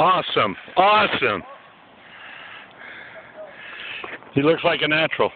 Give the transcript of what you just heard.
Awesome. Awesome. He looks like a natural.